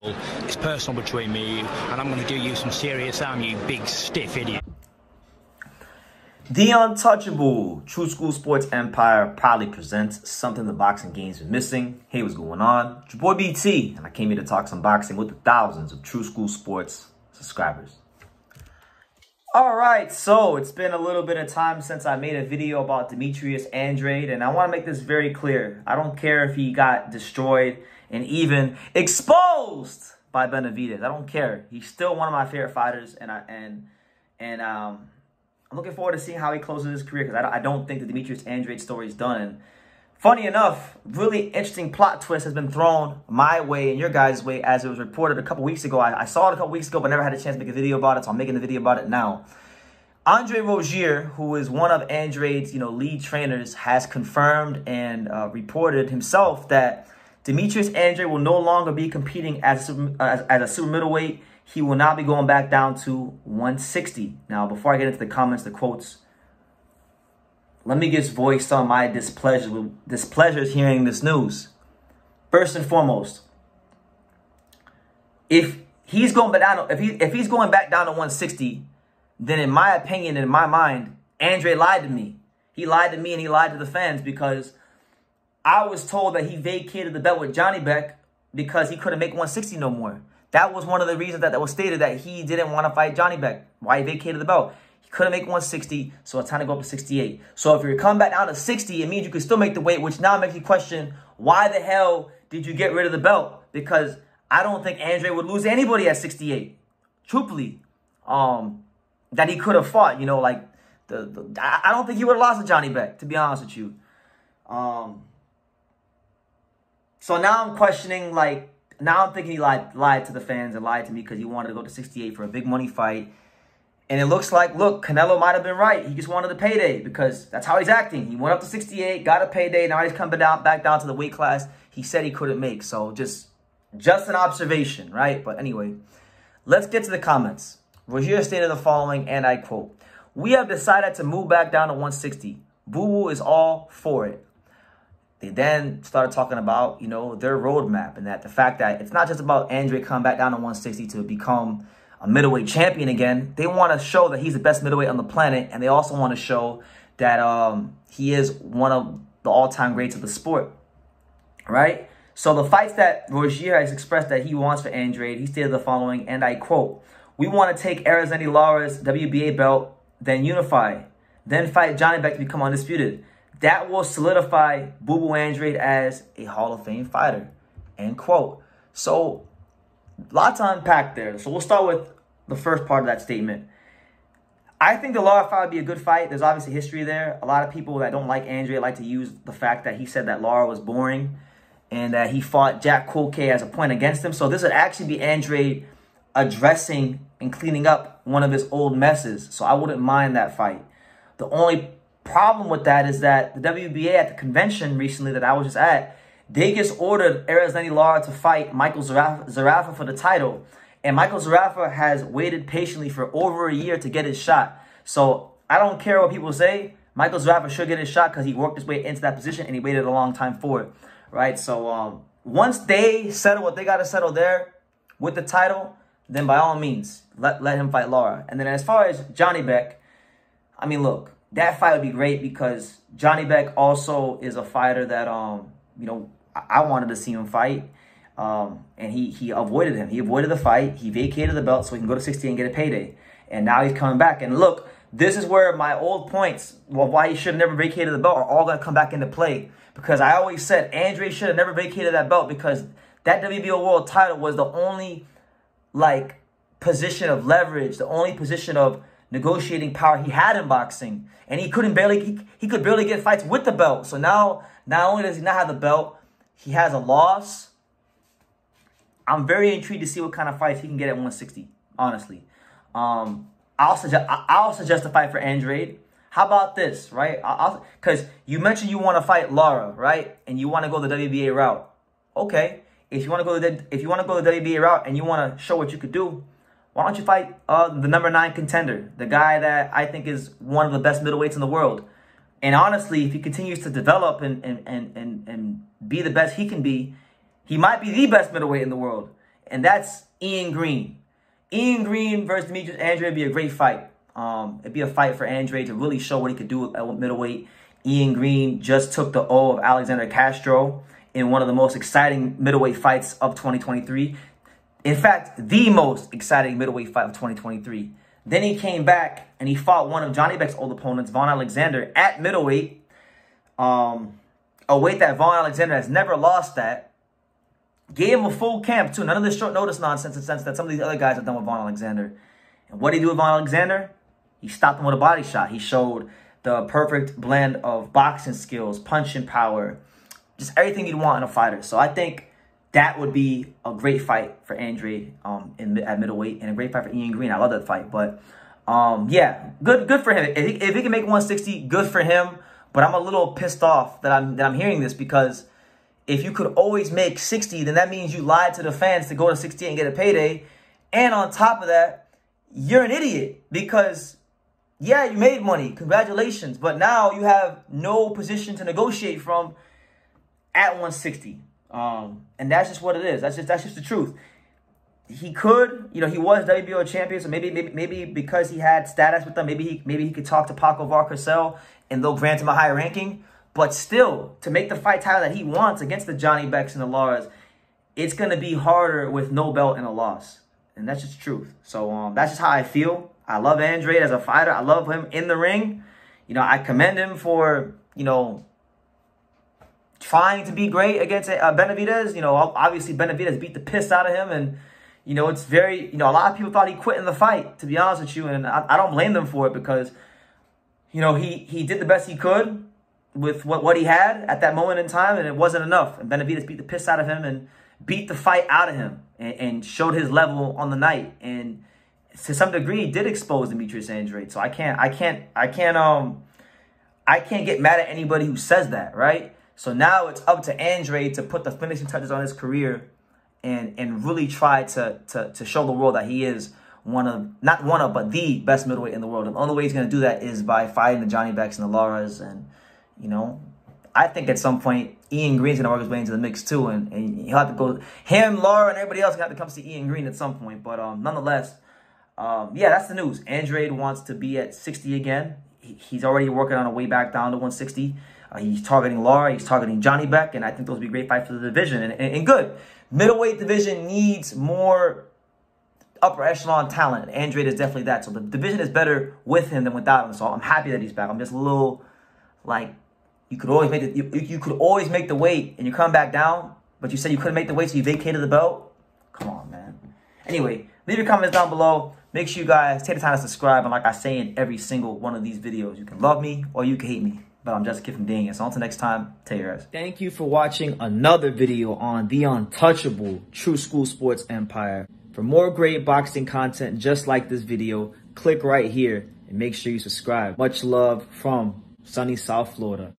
It's personal between me and I'm going to do you some serious harm, you big stiff idiot. The Untouchable Tru School Sports Empire proudly presents something the boxing game's been missing. Hey, what's going on? It's your boy BT, and I came here to talk some boxing with the thousands of Tru School Sports subscribers. All right, so it's been a little bit of time since I made a video about Demetrius Andrade, and I want to make this very clear. I don't care if he got destroyed and even exposed by Benavidez. I don't care. He's still one of my favorite fighters, and I and and um, I'm looking forward to seeing how he closes his career because I, I don't think the Demetrius Andrade story is done. And funny enough, really interesting plot twist has been thrown my way and your guys' way as it was reported a couple weeks ago. I, I saw it a couple weeks ago, but never had a chance to make a video about it, so I'm making a video about it now. Andre Rozier, who is one of Andrade's you know lead trainers, has confirmed and uh, reported himself that Demetrius Andrade will no longer be competing as as, as a super middleweight. He will not be going back down to 160. Now, before I get into the comments, the quotes, let me just voice some of my displeasure displeasures hearing this news. First and foremost, if he's going back down, if he if he's going back down to 160, then in my opinion, in my mind, Andre lied to me. He lied to me and he lied to the fans because I was told that he vacated the belt with Janibek because he couldn't make 160 no more. That was one of the reasons that, that was stated that he didn't want to fight Janibek. Why he vacated the belt. He couldn't make 160, so it's time to go up to 68. So if you're come back down to 60, it means you can still make the weight, which now makes you question, why the hell did you get rid of the belt? Because I don't think Andre would lose anybody at 68. Truthfully. Um, that he could have fought, you know, like, the, the I don't think he would have lost to Janibek, to be honest with you. Um, so now I'm questioning, like, now I'm thinking he lied, lied to the fans and lied to me because he wanted to go to 68 for a big money fight. And it looks like, look, Canelo might have been right. He just wanted a payday because that's how he's acting. He went up to 68, got a payday. Now he's coming down back down to the weight class he said he couldn't make. So just, just an observation, right? But anyway, let's get to the comments. Rozier stated the following, and I quote, We have decided to move back down to 160. Boo Boo is all for it. They then started talking about, you know, their roadmap and that the fact that it's not just about Andre coming back down to 160 to become a middleweight champion again. They want to show that he's the best middleweight on the planet, and they also want to show that um, he is one of the all-time greats of the sport, right? So the fights that Rozier has expressed that he wants for Andrade, he stated the following, and I quote, We want to take Erislandy Lara's WBA belt, then unify, then fight Janibek to become undisputed. That will solidify Boo Boo Andrade as a Hall of Fame fighter. End quote. So, lots to unpack there. So, we'll start with the first part of that statement. I think the Lara fight would be a good fight. There's obviously history there. A lot of people that don't like Andrade like to use the fact that he said that Lara was boring and that he fought Jack Culcay as a point against him. So, this would actually be Andrade addressing and cleaning up one of his old messes. So, I wouldn't mind that fight. The only problem with that is that the WBA at the convention recently that I was just at, they just ordered Erislandy Lara to fight Michael Zerafa, Zerafa for the title. And Michael Zerafa has waited patiently for over a year to get his shot. So I don't care what people say. Michael Zerafa should get his shot because he worked his way into that position and he waited a long time for it. Right? So um, once they settle what they got to settle there with the title, then by all means, let, let him fight Lara. And then as far as Janibek, I mean, look, that fight would be great because Janibek also is a fighter that um you know I, wanted to see him fight. Um, and he he avoided him. He avoided the fight. He vacated the belt so he can go to 60 and get a payday. And now he's coming back. And look, this is where my old points, well, why he should have never vacated the belt, are all going to come back into play. Because I always said Andre should have never vacated that belt because that WBO world title was the only, like, position of leverage, the only position of negotiating power he had in boxing. And he couldn't barely, he, he could barely get fights with the belt. So now, not only does he not have the belt, he has a loss. I'm very intrigued to see what kind of fights he can get at 160, honestly. Um, I'll suggest, I'll suggest a fight for Andrade. How about this, right? Because you mentioned you want to fight Lara, right? And you want to go the WBA route. Okay. If you want to go the if you want to go the WBA route and you want to show what you could do, why don't you fight uh, the number nine contender, the guy that I think is one of the best middleweights in the world? And honestly, if he continues to develop and, and, and, and, and be the best he can be, he might be the best middleweight in the world. and that's Ian Green. Ian Green versus Demetrius Andrade would be a great fight. Um, it'd be a fight for Andrade to really show what he could do at middleweight. Ian Green just took the O of Alexander Castro in one of the most exciting middleweight fights of 2023. In fact, the most exciting middleweight fight of 2023. Then he came back and he fought one of Janibek's old opponents, Vaughn Alexander, at middleweight. Um, a weight that Vaughn Alexander has never lost at. Gave him a full camp, too. None of this short notice nonsense in the sense that some of these other guys have done with Vaughn Alexander. And what did he do with Vaughn Alexander? He stopped him with a body shot. He showed the perfect blend of boxing skills, punching power, just everything you'd want in a fighter. So I think that would be a great fight for Andre um, in, at middleweight and a great fight for Ian Green. I love that fight. But um, yeah, good good for him. If he, if he can make 160, good for him. But I'm a little pissed off that I'm that I'm hearing this because if you could always make 60, then that means you lied to the fans to go to 60 and get a payday. And on top of that, you're an idiot because yeah, you made money. Congratulations. But now you have no position to negotiate from at 160. Um, and that's just what it is. That's just that's just the truth. He could, you know, he was WBO champion, so maybe maybe maybe because he had status with them, maybe he maybe he could talk to Paco Valcarcel and they'll grant him a higher ranking. But still, to make the fight title that he wants against the Janibeks and the Laras, it's gonna be harder with no belt and a loss. And that's just truth. So um, that's just how I feel. I love Andrade as a fighter. I love him in the ring. You know, I commend him for, you know, trying to be great against uh, Benavidez. You know, obviously Benavidez beat the piss out of him. And, you know, it's very, you know, a lot of people thought he quit in the fight, to be honest with you. And I, I don't blame them for it because, you know, he, he did the best he could with what, what he had at that moment in time. And it wasn't enough. And Benavidez beat the piss out of him and beat the fight out of him and, and showed his level on the night. And, to some degree did expose Demetrius Andrade. So I can't, I can't, I can't, um, I can't get mad at anybody who says that, right? So now it's up to Andrade to put the finishing touches on his career and and really try to to to show the world that he is one of not one of but the best middleweight in the world. And the only way he's gonna do that is by fighting the Janibeks and the Laras and you know, I think at some point Ian Green's gonna work his way into the mix too, and, and he'll have to go him, Lara, and everybody else gonna have to come see Ian Green at some point. But um nonetheless, um, yeah, that's the news. Andrade wants to be at 60 again. He, he's already working on a way back down to 160. Uh, he's targeting Lara. He's targeting Janibek, and I think those would be great fights for the division. And, and, and good. Middleweight division needs more upper echelon talent. Andrade is definitely that. So the division is better with him than without him. So I'm happy that he's back. I'm just a little like you could always make the you, you could always make the weight and you come back down, but you said you couldn't make the weight, so you vacated the belt. Come on, man. Anyway, leave your comments down below. Make sure you guys take the time to subscribe. And like I say in every single one of these videos, you can love me or you can hate me. But I'm kidding, dang it. So until next time, take care. Thank you for watching another video on the untouchable Tru School Sports Empire. For more great boxing content just like this video, click right here and make sure you subscribe. Much love from sunny South Florida.